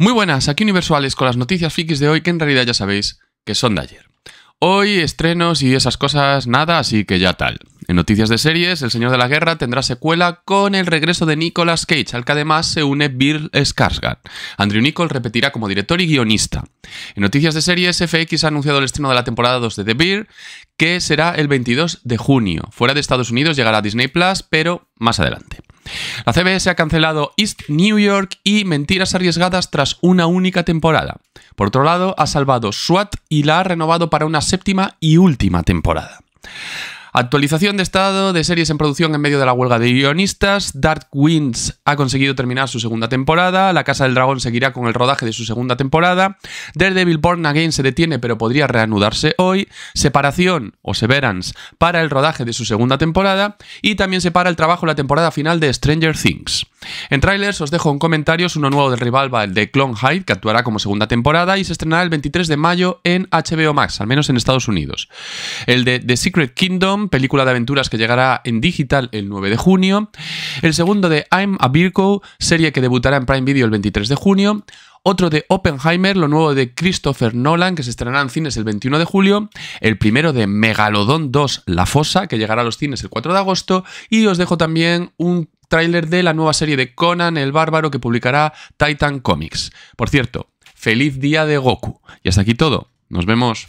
Muy buenas, aquí Universales con las noticias frikis de hoy que en realidad ya sabéis que son de ayer. Hoy estrenos y esas cosas nada, así que ya tal. En noticias de series, El Señor de la Guerra tendrá secuela con el regreso de Nicolas Cage, al que además se une Bill Skarsgård. Andrew Nichol repetirá como director y guionista. En noticias de series, FX ha anunciado el estreno de la temporada 2 de The Bear, que será el 22 de junio. Fuera de Estados Unidos llegará a Disney Plus, pero más adelante. La CBS ha cancelado East New York y Mentiras Arriesgadas tras una única temporada. Por otro lado, ha salvado SWAT y la ha renovado para una séptima y última temporada. Actualización de estado de series en producción en medio de la huelga de guionistas. Dark Winds ha conseguido terminar su segunda temporada. La Casa del Dragón seguirá con el rodaje de su segunda temporada. Daredevil Born Again se detiene pero podría reanudarse hoy. Separación o Severance para el rodaje de su segunda temporada. Y también se para el trabajo la temporada final de Stranger Things. En trailers os dejo en comentarios uno nuevo de Revival, el de Clone High, que actuará como segunda temporada y se estrenará el 23 de mayo en HBO Max, al menos en Estados Unidos. El de The Secret Kingdom, película de aventuras que llegará en digital el 9 de junio. El segundo de I'm a Virgo, serie que debutará en Prime Video el 23 de junio otro de Oppenheimer, lo nuevo de Christopher Nolan, que se estrenará en cines el 21 de julio, el primero de Megalodon 2, La Fosa, que llegará a los cines el 4 de agosto, y os dejo también un tráiler de la nueva serie de Conan el Bárbaro que publicará Titan Comics. Por cierto, feliz día de Goku. Y hasta aquí todo. Nos vemos.